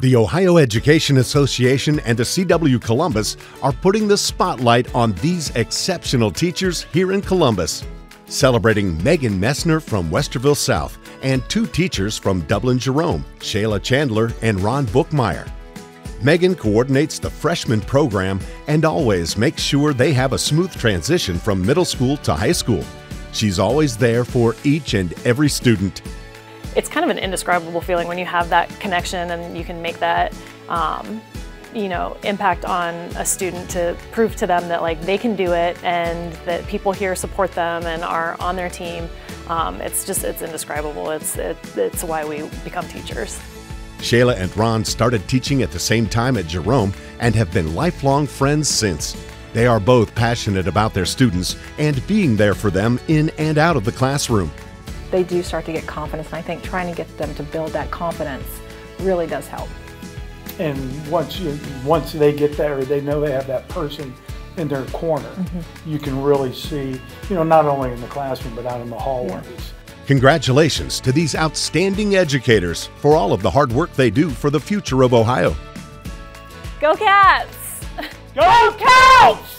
The Ohio Education Association and the CW Columbus are putting the spotlight on these exceptional teachers here in Columbus. Celebrating Megan Messner from Westerville South and two teachers from Dublin Jerome, Shayla Chandler and Ron Bookmeyer. Megan coordinates the freshman program and always makes sure they have a smooth transition from middle school to high school. She's always there for each and every student. It's kind of an indescribable feeling when you have that connection and you can make that um, you know, impact on a student to prove to them that like they can do it and that people here support them and are on their team. Um, it's just, it's indescribable. It's, it, it's why we become teachers. Shayla and Ron started teaching at the same time at Jerome and have been lifelong friends since. They are both passionate about their students and being there for them in and out of the classroom. They do start to get confidence, and I think trying to get them to build that confidence really does help. And once you once they get there, they know they have that person in their corner. Mm-hmm. You can really see, you know, not only in the classroom but out in the hallways. Yeah. Congratulations to these outstanding educators for all of the hard work they do for the future of Ohio. Go Cats! Go Cats!